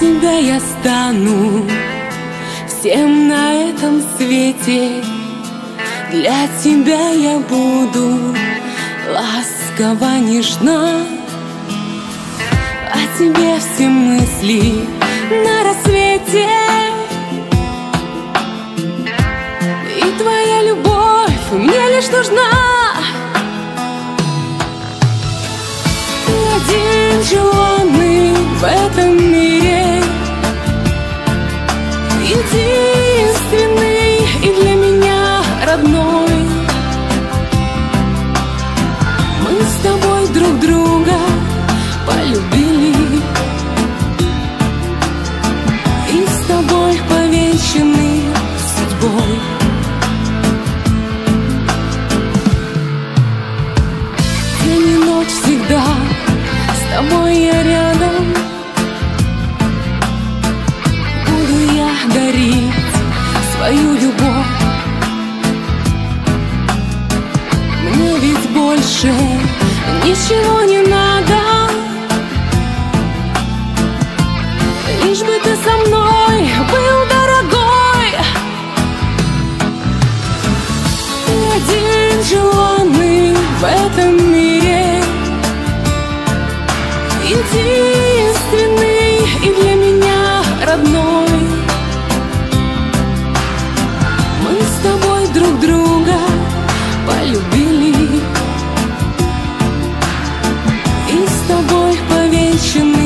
тебя я стану всем на этом свете. Для тебя я буду ласково нежна, о тебе все мысли на рассвете. И твоя любовь мне лишь нужна. Ты один желанный в этом друга полюбили. И с тобой повенчаны судьбой. День и ночь всегда с тобой я рядом. Буду я дарить свою любовь. Мне ведь больше ничего не надо. Лишь бы ты со мной был дорогой. Ты один желанный в этом мире. Единственный и для меня родной. Мы с тобой друг друга полюбили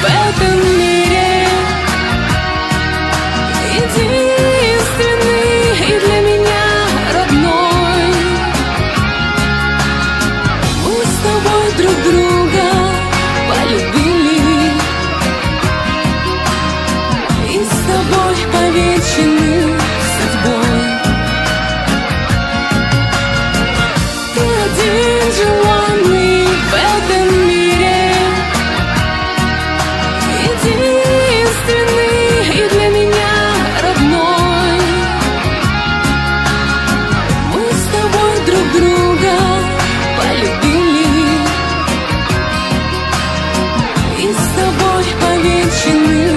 в этом мире. Единственный и для меня родной. Мы с тобой друг друга полюбили. И с тобой повечены. 万语千言